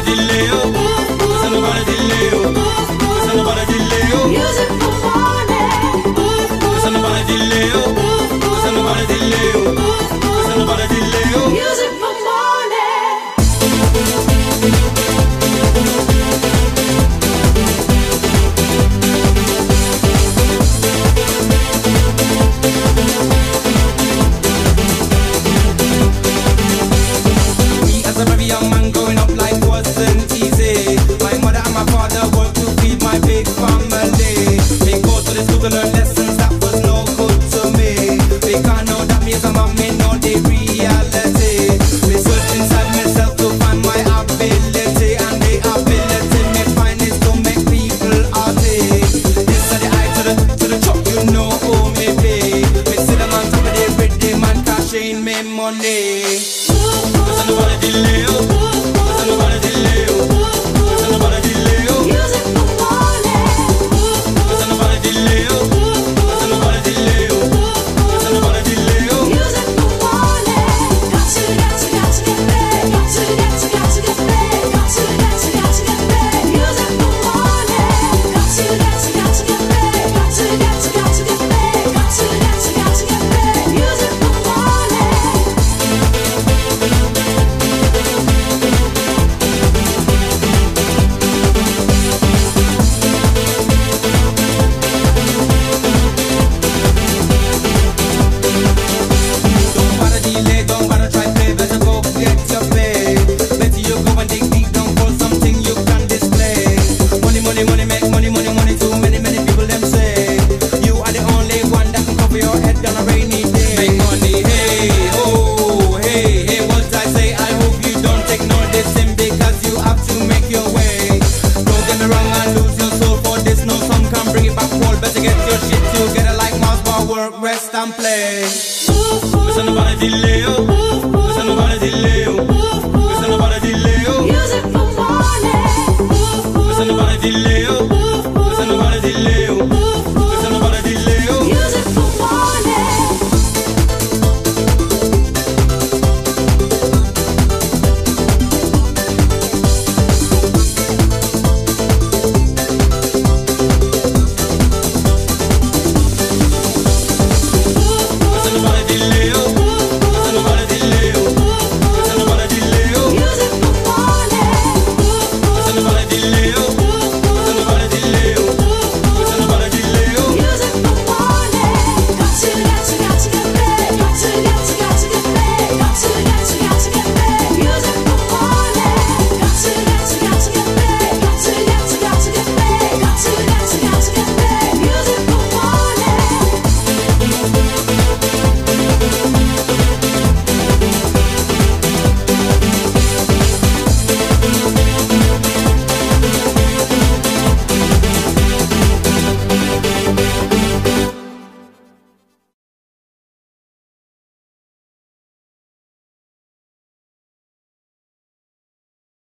baratileo, questa è una baratileo, questa è una baratileo. Music this No, some can bring it back wall Better get your shit together like Mars bar. Work, rest and play. Listen è una bara di Leo Questa è una bara di Leo Questa è una Music for money. Listen è una bara di